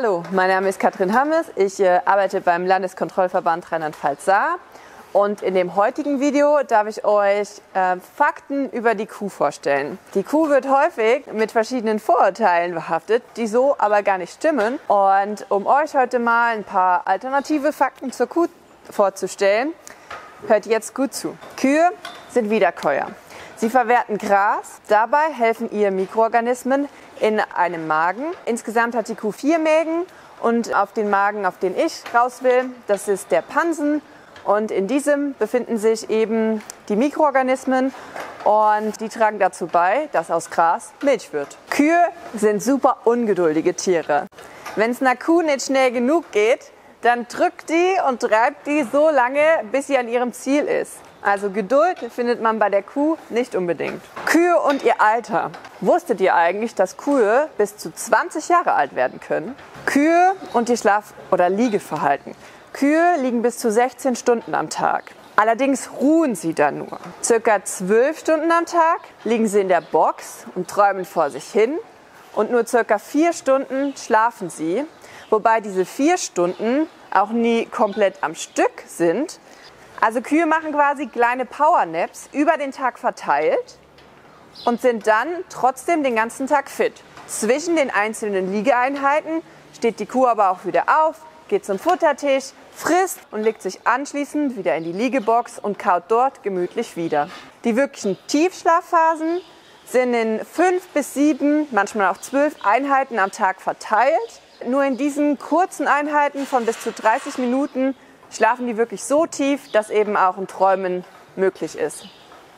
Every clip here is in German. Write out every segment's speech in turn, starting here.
Hallo, mein Name ist Katrin Hammes. Ich äh, arbeite beim Landeskontrollverband Rheinland-Pfalz Saar. Und in dem heutigen Video darf ich euch äh, Fakten über die Kuh vorstellen. Die Kuh wird häufig mit verschiedenen Vorurteilen behaftet, die so aber gar nicht stimmen. Und um euch heute mal ein paar alternative Fakten zur Kuh vorzustellen, hört jetzt gut zu. Kühe sind Wiederkäuer. Sie verwerten Gras. Dabei helfen ihr Mikroorganismen in einem Magen. Insgesamt hat die Kuh vier Mägen und auf den Magen, auf den ich raus will, das ist der Pansen. Und in diesem befinden sich eben die Mikroorganismen und die tragen dazu bei, dass aus Gras Milch wird. Kühe sind super ungeduldige Tiere. Wenn es einer Kuh nicht schnell genug geht, dann drückt die und treibt die so lange, bis sie an ihrem Ziel ist. Also Geduld findet man bei der Kuh nicht unbedingt. Kühe und ihr Alter. Wusstet ihr eigentlich, dass Kühe bis zu 20 Jahre alt werden können? Kühe und ihr Schlaf- oder Liegeverhalten. Kühe liegen bis zu 16 Stunden am Tag. Allerdings ruhen sie dann nur. Circa 12 Stunden am Tag liegen sie in der Box und träumen vor sich hin. Und nur circa 4 Stunden schlafen sie. Wobei diese 4 Stunden auch nie komplett am Stück sind, also Kühe machen quasi kleine Powernaps über den Tag verteilt und sind dann trotzdem den ganzen Tag fit. Zwischen den einzelnen Liegeeinheiten steht die Kuh aber auch wieder auf, geht zum Futtertisch, frisst und legt sich anschließend wieder in die Liegebox und kaut dort gemütlich wieder. Die wirklichen Tiefschlafphasen sind in fünf bis sieben, manchmal auch zwölf Einheiten am Tag verteilt. Nur in diesen kurzen Einheiten von bis zu 30 Minuten schlafen die wirklich so tief, dass eben auch ein Träumen möglich ist.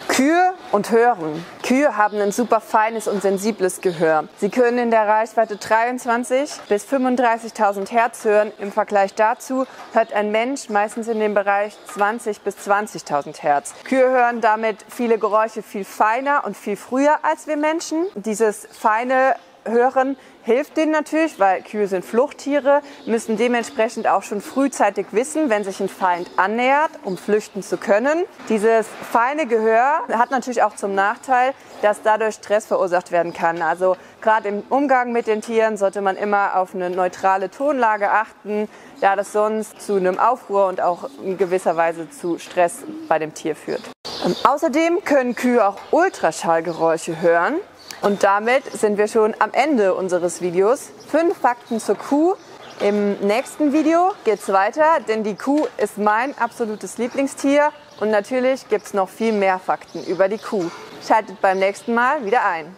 Kühe und Hören. Kühe haben ein super feines und sensibles Gehör. Sie können in der Reichweite 23 bis 35.000 Hertz hören. Im Vergleich dazu hört ein Mensch meistens in dem Bereich 20 bis 20.000 Hertz. Kühe hören damit viele Geräusche viel feiner und viel früher als wir Menschen. Dieses feine Hören hilft denen natürlich, weil Kühe sind Fluchttiere, müssen dementsprechend auch schon frühzeitig wissen, wenn sich ein Feind annähert, um flüchten zu können. Dieses feine Gehör hat natürlich auch zum Nachteil, dass dadurch Stress verursacht werden kann. Also gerade im Umgang mit den Tieren sollte man immer auf eine neutrale Tonlage achten, da das sonst zu einem Aufruhr und auch in gewisser Weise zu Stress bei dem Tier führt. Und außerdem können Kühe auch Ultraschallgeräusche hören. Und damit sind wir schon am Ende unseres Videos. Fünf Fakten zur Kuh. Im nächsten Video geht es weiter, denn die Kuh ist mein absolutes Lieblingstier und natürlich gibt es noch viel mehr Fakten über die Kuh. Schaltet beim nächsten Mal wieder ein.